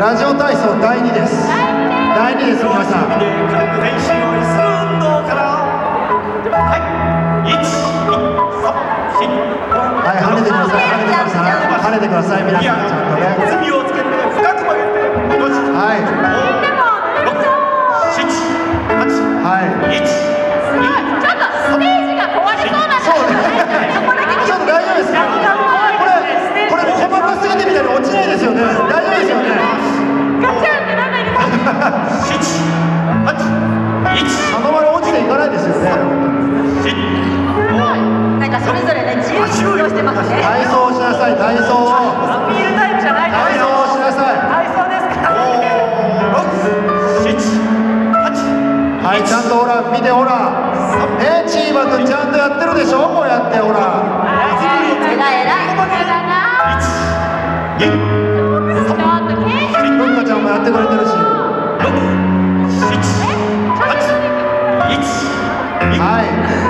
ラジオ体操第2です。第2です皆さん。軽く全身を椅子運動からはい1 2 3 4はい。跳ねてください跳ねてください跳ねてください皆さんちゃんとねあのまま落ちていかないですよね。なんかそれぞれね自由に運動してますね。体操をしなさい体操を。アピールタイムじゃない体操をしなさい。体操ですから。はいちゃんとほら見てほら。ねチーバくんちゃんとやってるでしょこうやってほら偉い偉いだなちょ Hi.